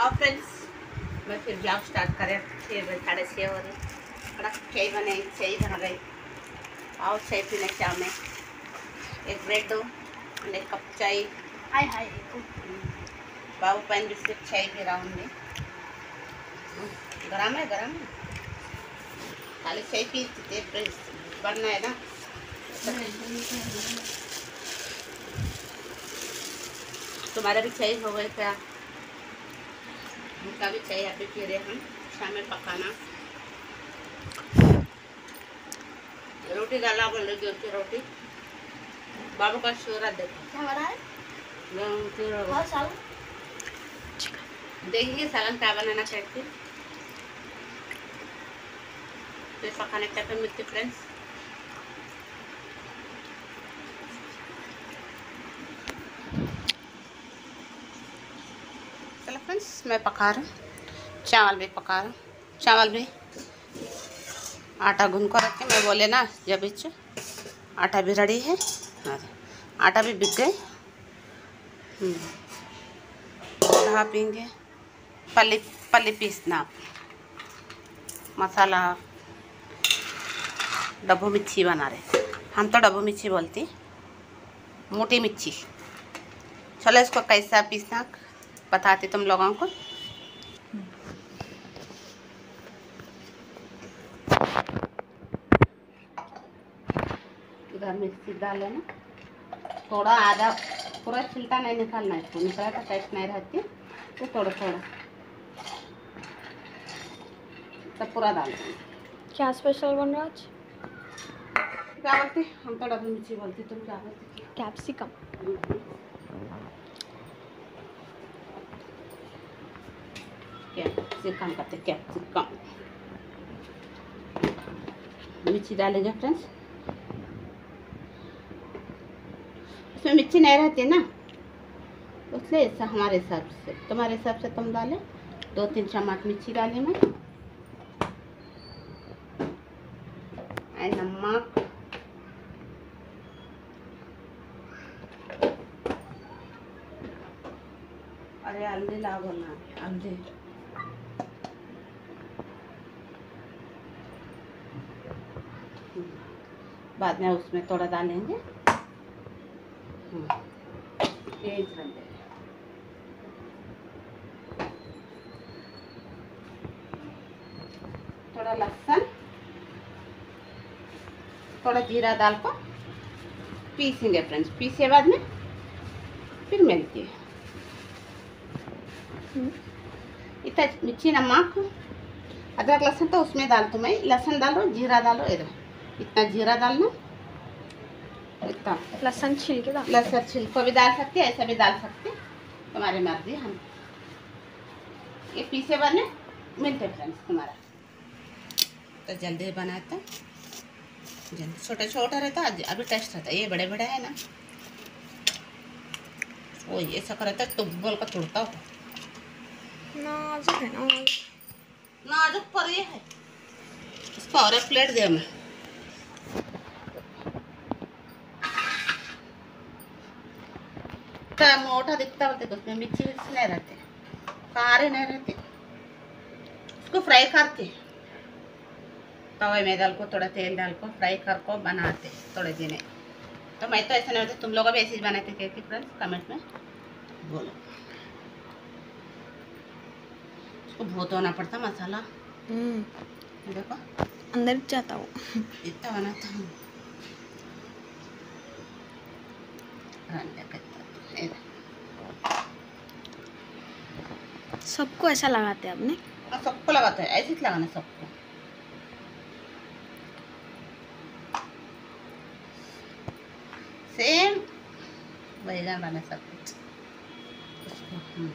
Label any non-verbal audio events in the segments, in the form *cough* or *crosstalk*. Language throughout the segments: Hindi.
और फ्रेंड्स मैं फिर ब्लॉग स्टार्ट करें बजे साढ़े छः हो रहे कड़क चाय बने चाय बन गई। और चाय पीने चाह में। एक ब्रेड दो और एक कप चाय। हाय हाय बाबू पैन बिस्किट चाय राउंड में। गरम है गरम है। खाली चाय पीते थे बनना है ना? तुम्हारा भी चाय हो गए क्या? उनका भी चाय अभी पी रहे हम शाम में पकाना। रोटी डाला बोल रही की रोटी? बाबू का शोरा देखो। क्या बना है? गेहूँ बहुत साल। देखेंगे सालन क्या बनाना चाहती? फिर पकाने तक फिर मिलती फ्रेंड्स चलो फ्रेंड्स मैं पका रहा हूँ। चावल भी पका रहा हूँ। चावल भी। आटा गूंद कर रखे मैं बोले ना जब बीच आटा भी रेडी है। हाँ, आटा भी बिक गए। हम्म। पीएँगे पल्ली पल्ली पीसना मसाला। डब्बू मिर्ची बना रहे हम तो डब्बू मिर्ची बोलती। मोटी मिर्ची। चलो इसको कैसा पीसना? बताती तुम लोगों को। इधर मिर्ची डाल लेना थोड़ा आधा पूरा छिलका नहीं निकालना है इसको निकाला तो टेस्ट नहीं रहती। तो थोड़ा थोड़ा। सब पूरा डाल देना। क्या स्पेशल बन रहा है आज? क्या बोलते? हम तो डब्बू मिर्ची बोलते तुम क्या बोलते? कैप्सिकम कैप्सिकम करते कैप्सिकम मिर्ची डालेंगे फ्रेंड्स इसमें मिर्ची नहीं रहती ना इसलिए ऐसा हमारे हिसाब से तुम्हारे हिसाब से तुम डाले दो तीन चम्मच मिर्ची डाली मैं नमक अरे हल्दी ला बोलना हल्दी बाद में उसमें थोड़ा डालेंगे। हम्म, थोड़ा लहसुन थोड़ा जीरा डाल कर पीसेंगे फ्रेंड्स। पीसे बाद में फिर मिलती है। इतना मिर्ची नमक अदरक लहसुन तो उसमें डाल तो मैं। लहसुन डालो जीरा डालो इधर इतना जीरा डालना इतना। लहसुन छिल के दाल लहसुन छिलको भी डाल सकते हैं ऐसा भी डाल सकते हैं। तुम्हारी मर्ज़ी हम ये पीसे बने मिलते फ्रेंड्स तुम्हारा। तो जल्दी बनाता जल्दी। छोटा छोटा रहता अभी अभी टेस्ट रहता ये बड़े बड़े है ना। वो ये ऐसा करता टुब्बल का तुड़ता हो। नाजुक है ना नाजुक पर ये है। इसको और एक प्लेट दे मैं तो मोटा दिखता होते तो उसमें मिर्ची विर्ची नहीं रहते। कारे नहीं रहते। इसको फ्राई करके तवे में डाल को थोड़ा तेल डाल को फ्राई कर को बनाते थोड़े दिन। तो मैं तो ऐसा नहीं होता तुम लोग भी ऐसे ही बनाते कहते फ्रेंड्स कमेंट में बोलो। इसको बहुत होना पड़ता मसाला। हम्म। देखो। अंदर जाता हूँ। इतना बनाता हूँ। करता हूँ। सबको ऐसा लगाते हैं आपने सबको लगाते है, ऐसे ही लगाना सबको। सेम बैगन बना सब कुछ। उसको हम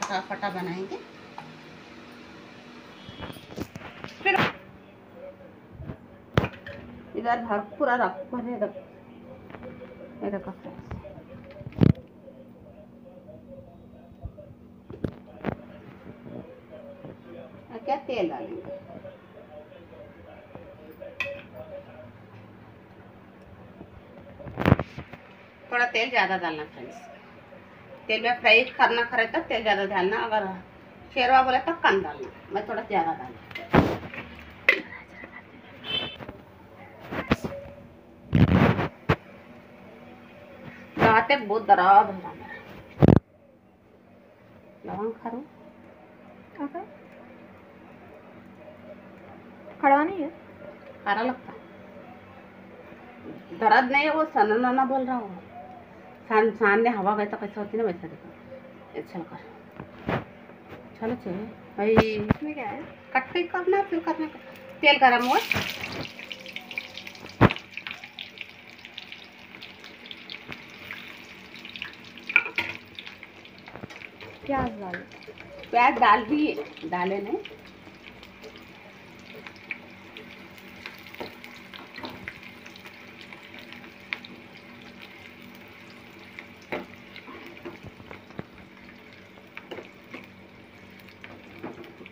फटाफटा बनाएँगे। फिर इधर भर, पूरा रख, भरे रख। ये देखो फ्रेंड्स और क्या तेल डालेंगे। थोड़ा तेल ज़्यादा डालना फ्रेंड्स तेल में फ्राई करना करे तो तेल ज़्यादा डालना, अगर शेरवा बोले तो कम डालना, मैं थोड़ा ज़्यादा डालना। बहुत दराज हो जाना लवंग खा लो ओके कड़वा नहीं है खारा लगता दर्द नहीं है वो सनना बोल रहा हूँ. सान सामने हवा तो कैसे होती ना वैसा देखो. चल कर. चलो चलो. भाई, इसमें क्या है? कट के करना, फिर करना. तेल गरम हुआ? प्याज डाल. प्याज डाल दिए. डाले नहीं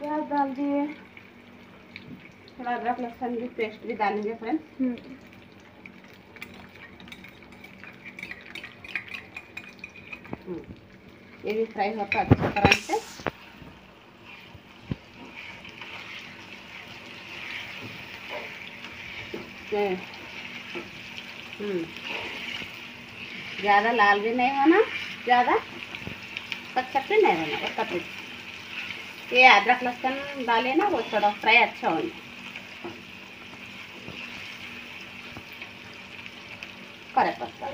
प्याज डाल दिए। थोड़ा अदरक लहसुन की पेस्ट भी डालेंगे फ्रेंड्स हम्म, ये भी फ्राई होता है अच्छी तरह से। हम्म। ज़्यादा लाल भी नहीं होना ज़्यादा कच्चा भी नहीं रहना वो कच्चे ये अदरक लहसुन डाले ना वो थोड़ा फ्राई अच्छा होना करे पत्ता।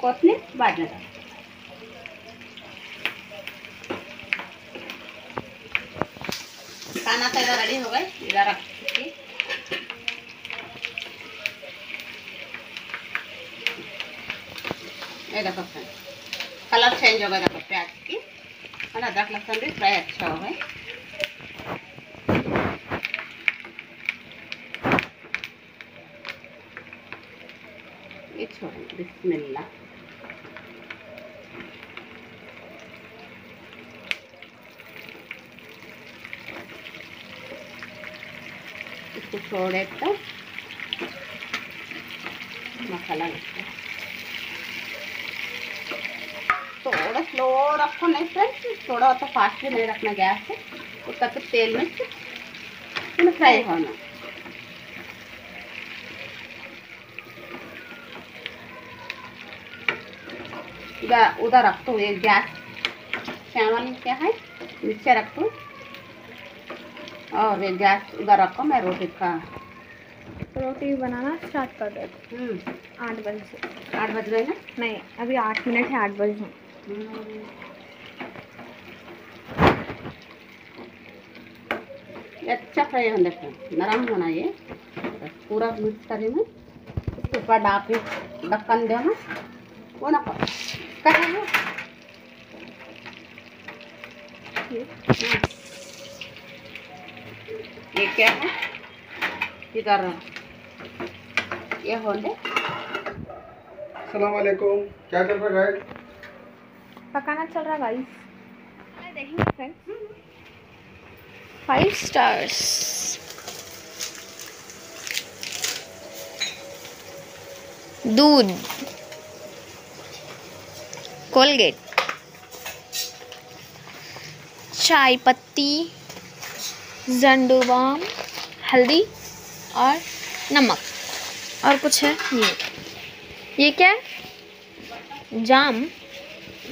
कोतमीर बाद में डाल। खाना तो इधर रेडी हो गए, इधर रख ये देखो कलर चेंज हो गया देखो प्याज। और अदरक लहसुन भी फ्राई अच्छा हो ये छोड़ेंगे बिस्मिल्लाह। इसको छोड़े तो मसाला लगता स्लो रखो नहीं फ्रेंड्स थोड़ा तो फास्ट भी नहीं रखना गैस से उसका तो तेल में फिर फ्राई होना। उधर रख दो ये गैस चावल क्या है नीचे रख। दो और ये गैस उधर रखो मैं रोटी का रोटी बनाना स्टार्ट कर देते हम्म, आठ बजे आठ बज गए ना? नहीं अभी आठ मिनट है आठ बजे अच्छा फ्राई होने देखो नरम होना ये। पूरा मिक्स करें में इसके ऊपर डाके ढक्कन देना वो ना करें ये ये क्या है? इधर ये होने सलाम वालेकुम। क्या चल रहा है पकाना चल रहा फ्रेंड्स फाइव स्टार्स दूध। कोलगेट। चाय पत्ती। जंडुबाम। हल्दी और नमक। और कुछ है? ये। ये क्या है? जाम।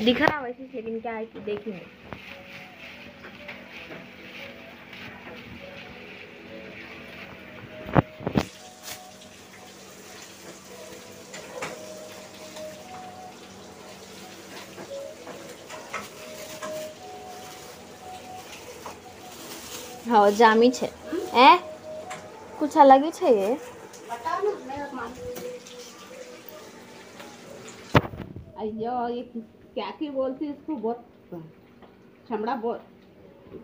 दिखा रहा वैसे सेटिंग क्या है कि देखिए हाँ जामी छे। ए कुछ अलग ही छे ये? बताओ ना अयो ये क्या की बोलती है इसको? बहुत चमड़ा बोल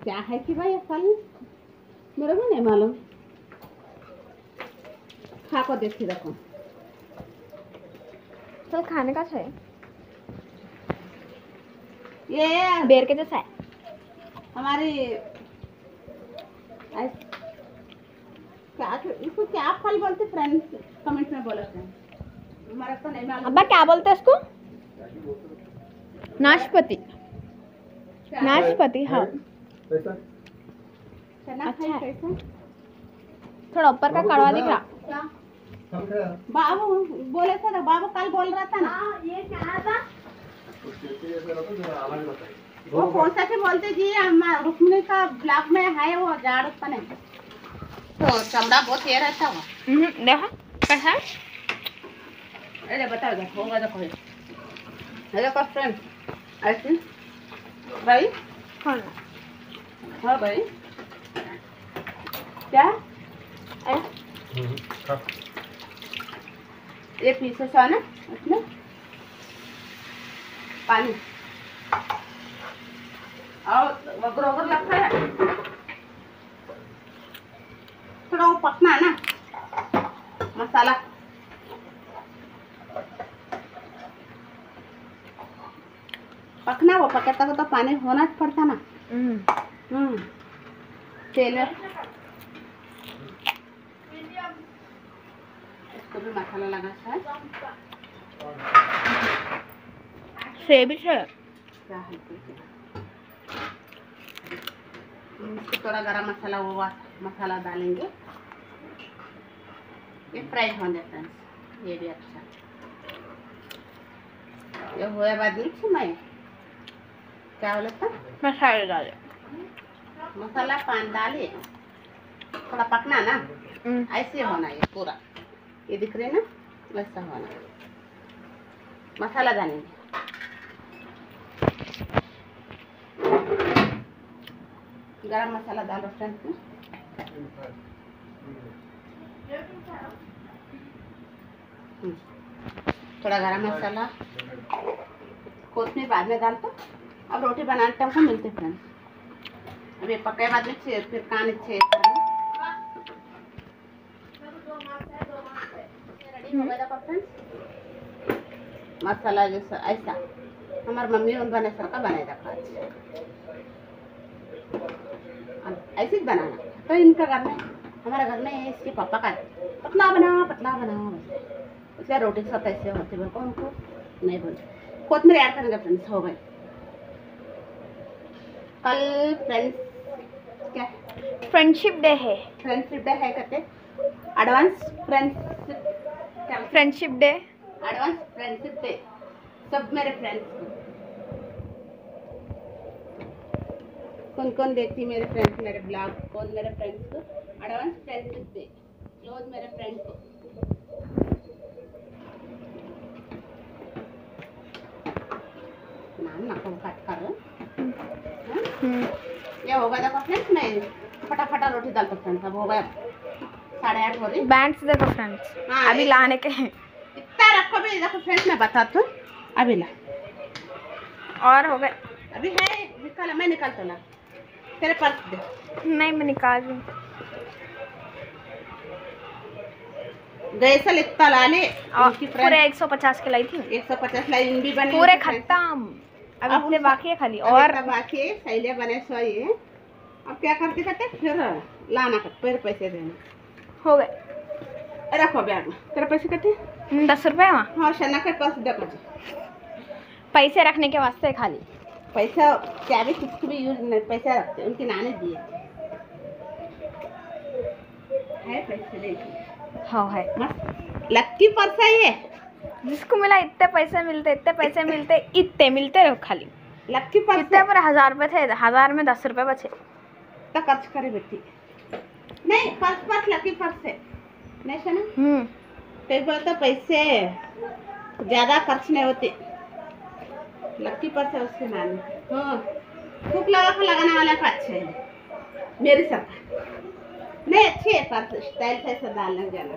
क्या है कि भाई फल मेरे को नहीं मालूम। खा को देखी देखो चल खाने का है ये बेर के जैसा है। हमारी क्या इसको क्या फल बोलते? फ्रेंड्स कमेंट में बोलो फ्रेंड्स हमारा तो नहीं मालूम। अब्बा क्या बोलते हैं इसको? नाशपति। नाशपति हाँ। अच्छा। थोड़ा ऊपर का कड़वा दिख रहा क्या बाबू बोले थे ना बाबू कल बोल रहा था ना। अलग रहता है वो कौन सा से बोलते जी रुक्मिणी का ब्लॉक में है वो झाड़ पने तो चमड़ा बहुत ये रहता वो हम्म, देखो कैसा है? अरे बताओ देखो होगा देखो ये अरे ऐसे भाई? हाँ। हाँ भाई। क्या? अरे, खा। ये पीसेस है ना उसमें पानी। और वगर वगर लगता है। थोड़ा वो पकना है ना। मसाला। पकना वो पके तक तो पानी होना पड़ता ना। हम्म, हम्म। तेल में इसको भी मसाला लगा है। सेब है है। इसको थोड़ा गरम मसाला वो मसाला डालेंगे। ये फ्राई हो जाता है। ये भी अच्छा। ये हुए बाद नहीं मैं क्या बोला था? मसाले डाले। मसाला पान डाले। थोड़ा पकना ना। हम्म, ऐसे होना ये पूरा। ये दिख रहे ना? वैसा होना। मसाला डालेंगे। गरम मसाला डालो फ्रेंड्स में। हम्म। थोड़ा गरम मसाला। कोथमीर बाद में डाल दो अब रोटी बनाने टाइम को मिलते फ्रेंड्स। ये पके बाद में छे- फिर कान छे हो मसाला जैसा, ऐसा। हमारी मम्मी उन बने सर का बनाए आज ऐसे ही बनाना। तो इनका घर में, हमारे घर में इसके पापा का पतला बना पतला बना इसलिए रोटी के साथ ऐसे होते बोल उनको नहीं बोलते। कोथमीर ऐड करेंगे फ्रेंड्स, हो गए। कल फ्रेंड्स क्या? फ्रेंडशिप डे है। फ्रेंडशिप डे है कहते। Advance friendship friendship day advance friendship day सब मेरे फ्रेंड्स को। कौन कौन देखती मेरे फ्रेंड्स मेरे ब्लॉग कौन मेरे फ्रेंड्स को? एडवांस फ्रेंडशिप डे क्लोज मेरे फ्रेंड्स को। नाम ना कौन कट कर। हाँ? हम्म, ये हो गया देखो फ्रेंड्स मैं फटाफटा रोटी डाल सकता हूँ सब हो गया साढ़े आठ हो रही बैंड्स देखो फ्रेंड्स हाँ, अभी लाने के हैं इतना रखो भी देखो फ्रेंड्स मैं बताती हूँ अभी ला और हो गए. अभी है निकाल मैं निकाल तो ला तेरे पर्स दे. नहीं मैं निकाल हूँ. गए साल इतना ला ले और उनकी पूरे 150 के लाई थी. एक सौ पचास लाइन भी बने पूरे खत्म. अब अब बाकी है खाली और बाकी है सैले बने सो ये अब क्या करते करते? फिर लाना कर फिर पैसे देना। हो गए। रखो बैग में। तेरे पैसे कटे? हम्म, दस रुपए वहाँ। हाँ शना के पास देखो जी पैसे रखने के वास्ते खाली। पैसा क्या भी कुछ भी यूज़ नहीं पैसा रखते उनकी नाने दिए। है पैसे देखिए हाँ है। लक्की पर्स है ये। जिसको मिला इतने पैसे मिलते इतने पैसे मिलते इतने मिलते रहो खाली। लक्की कितने पर हज़ार रुपए थे हज़ार में दस रुपए बचे। तो खर्च करे बेटी। नहीं पर्स पर्स लकी पर्स है नहीं सुना? हम्म। कई बार तो पैसे ज़्यादा खर्च नहीं होते। लक्की पर्स है उसके नाम। हाँ। खूब लगा लगाने वाला का अच्छा है। मेरी सरकार नहीं अच्छी है पर्स स्टाइल से ऐसा डालने जाना।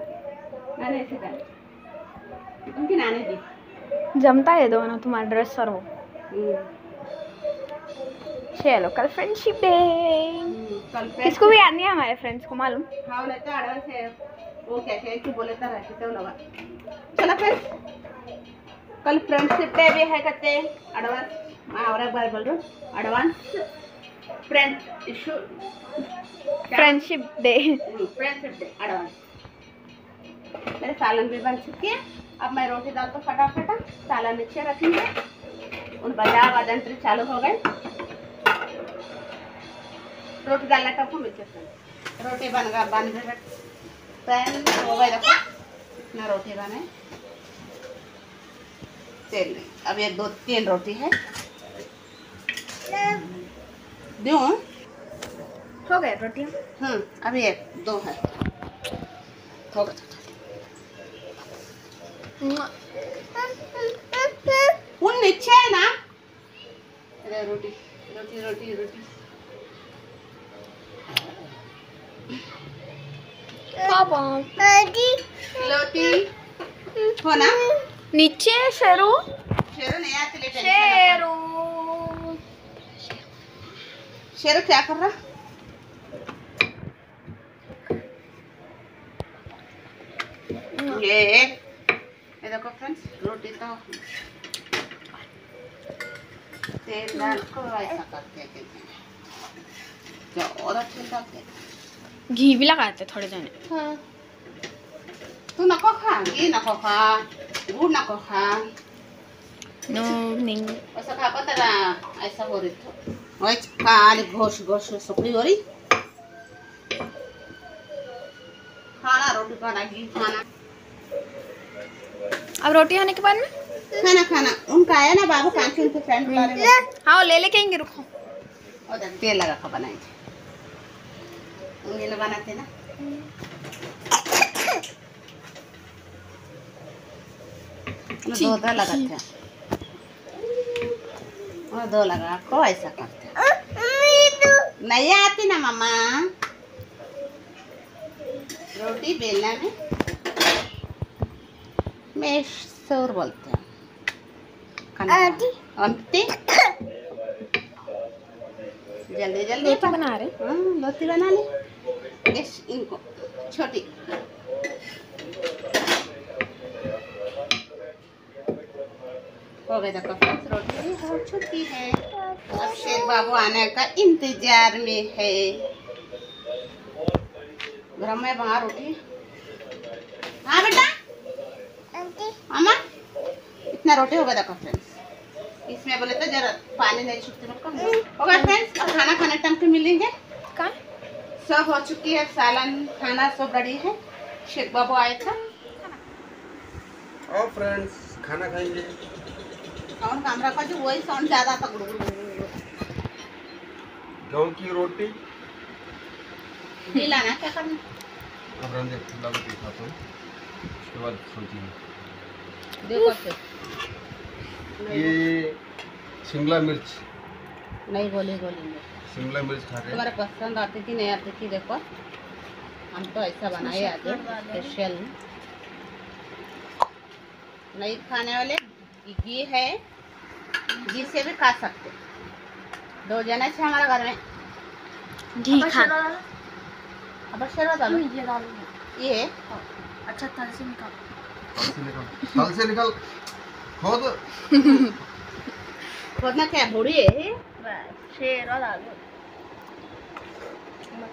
मैंने ऐसे कर उनकी नानी दी जमता है दोनों तुम्हारा ड्रेस और वो। हम्म, चलो कल फ्रेंडशिप डे हम्म, पे- किसको भी याद नहीं है हमारे फ्रेंड्स को मालूम? हाँ एडवांस है। वो क्या क्या कि बोले तो रहते लगा। चलो फ्रेंड्स कल फ्रेंडशिप डे भी है कहते एडवांस मैं और एक बार बोल रहा हूँ। Advance friend issue friendship day friendship day advance मेरे सालन भी बन चुकी है। अब मैं रोटी डाल तो फटाफट सालन नीचे रखेंगे उन बाज़ार ट्रिप चालू हो गए। रोटी डालना टप को मिलते रोटी बन गया बन गए पैन हो गए देखो इतना रोटी बने तेल अब एक दो तीन रोटी है। दूँ? हो गए रोटियाँ। हम्म अभी एक दो है। हो गया उन नीचे है ना? अरे रोटी रोटी रोटी रोटी। पापा। लोटी हो ना? नीचे शेरू। शेरू नहीं आती ले शेरू। शेरू क्या कर रहा? ये ये देखो फ्रेंड्स रोटी तो तेल डाल को ऐसा करते हैं ज़्यादा तेल डालते हैं घी भी लगाए थे थोड़े जने। हाँ। तू नको खा घी नको खा गुड़ नको खा नो नहीं। ऐसा खा पता ना ऐसा हो रही तो वही काली घोष घोष सुपड़ी हो रही। खाना रोटी खाना घी खाना। अब रोटी होने के बाद में? खाना खाना। उनका आया ना बाबू कांची उनके फ्रेंड बुला रहे हैं। हाँ वो ले लेके आएँगे रुको। और तेल लगा कर बनाए थे। उंगली बनाते ना। दो दो लगाते हैं। और दो लगा को ऐसा करते हैं। नहीं आती ना मामा। रोटी बेलना में। शोर बोलते हैं। आंटी। आंटी। जल्दी जल्दी। रोटी बना रहे हाँ, लोती बना ली इस इनको। छोटी। हो गई देखो फ्रेंड्स रोटी हो चुकी है। अब शेख बाबू आने का इंतज़ार में है। घर में वहाँ रोटी। हाँ बेटा। मामा इतना रोटी होगा देखो फ्रेंड्स इसमें बोले तो जरा पानी नहीं छूटते होगा फ्रेंड्स और खाना खाने टाइम पे मिलेंगे? कहाँ सब हो चुकी है सालन खाना सब रेडी है। शेख बाबू आए थे। और फ्रेंड्स खाना खाएँगे। साउंड कैमरा का जो वही साउंड ज़्यादा था गुड़ गुड़ गुड़ गुड़ की रोटी? नहीं लाना क्या करना? अब रहने दे लगा के खाता हूँ उसके बाद फिर ये शिमला मिर्च। नहीं बोले बोलेंगे शिमला मिर्च खा रहे हैं। तुम्हारे पसंद आती थी नहीं आती थी देखो। हम तो ऐसा बनाए आते स्पेशल नहीं खाने वाले घी है घी से भी खा सकते। दो जने थे हमारे घर में। घी खान अब शेरवा डालो। ये अच्छा तल से निकाल थल से निकल। खुद। खोदना क्या बूढ़ी है शेरा डालो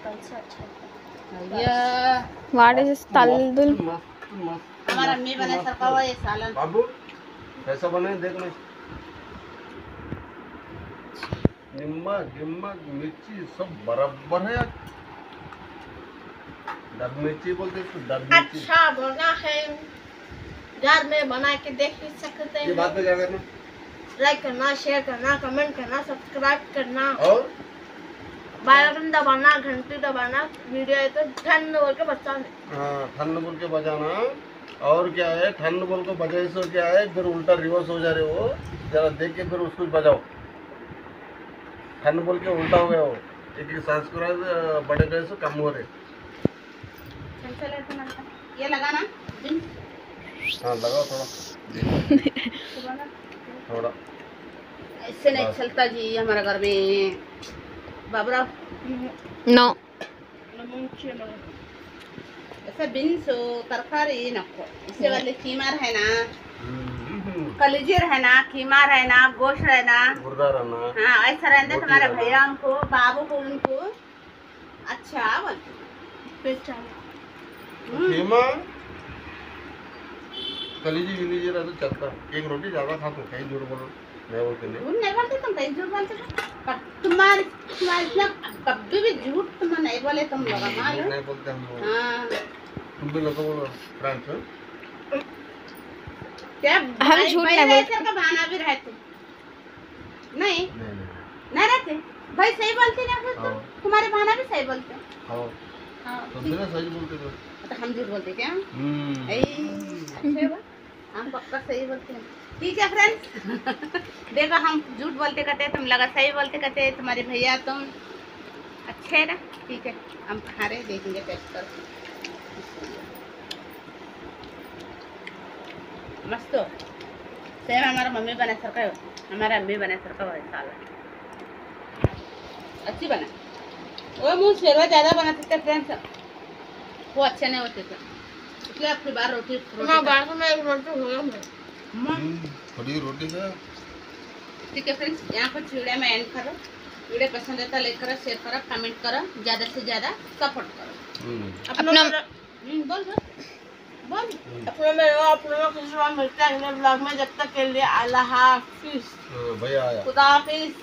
तल से अच्छा ये वाट इज़ तलदुल हमारा अम्मी बने सरका हुआ ये सालन। बाबू कैसा बने देख ले। नमक गिमक मिर्ची सब बराबर है। यार डब मिर्ची बोलते हैं इसको डब मिर्ची। अच्छा बना है। घर में बना के देख ही सकते ये बात में क्या करना? लाइक करना शेयर करना कमेंट करना सब्सक्राइब करना। और? आइकन दबाना घंटी दबाना वीडियो है तो ठंड बोल के बच्चा हाँ ठंड बोल के बजाना। और क्या है ठंड बोल को बजाए से क्या है फिर उल्टा रिवर्स हो जा रहे हो। जरा देख के फिर उसको बजाओ। ठंड बोल के उल्टा हो गया हो एक सब्सक्राइब बड़े गए से कम हो रहे। है। ये लगाना। स्थान लगा थोड़ा। *laughs* थोड़ा। ऐसे नहीं चलता जी हमारा घर में। बाबरा। नो। ऐसा बीन्स तरकारी नको इससे वाले हम्म। कीमा रहना हम्म। कलेजी रहना कीमा रहना गोश्त रहना मुर्गा रहना हाँ ऐसा रहता तुम्हारे भैया को बाबू को उनको। अच्छा बोलते कीमा? कलीजी विलीजी रहा तो चलता एक रोटी ज़्यादा खाता हूँ कहीं झूठ बोलो। मैं बोलते नहीं झूठ नहीं बोलते तुम कहीं झूठ बोलते हो? पर तुम्हारे तुम्हारे इतना कभी भी झूठ तुम नहीं बोले तुम लोग मालूम नहीं बोलते हम लोग। हाँ। तुम भी लोगों बोलो फ्रेंड्स हाँ? क्या हम झूठ नहीं बोलते। का बहाना भी रहते। नहीं? नहीं रहते? भाई सही बोलते ना फिर तो? हाँ। तुम्हारे बहाना भी सही बोलते। हैं। हाँ तुम भी ना सही बोलते हो तो हम झूठ बोलते क्या? हम्म। अच्छे बा। हम पक्का सही बोलते हैं। ठीक है फ्रेंड्स *laughs* देखो, हम झूठ बोलते कहते तुम लगा सही बोलते कहते तुम्हारे भैया तुम अच्छे है ना? ठीक है, हम खा रहे देखेंगे टेस्ट कर मस्त हो। सेम हमारा मम्मी बना सर का हमारा अम्मी बना सर का वैसा अच्छी बना। वो मुँह शेरवा ज़्यादा बनाते थे फ्रेंड्स वो अच्छे नहीं होते थे। इसलिए बार रोटी रोटी खा- में एक रोटी हो। थोड़ी का ठीक है फ्रेंड्स यहाँ पर वीडियो में एंड करो। वीडियो पसंद आता लाइक करो शेयर करो कमेंट करो ज़्यादा से ज़्यादा सपोर्ट करो। हम्म। अपना हम्म, बोल बोल। अपना में रहो अपना में खुश रहो मिलते हैं अगले ब्लॉग में जब तक के लिए। अल्लाह हाफिज। हाँ, भैया खुदा हाफिज।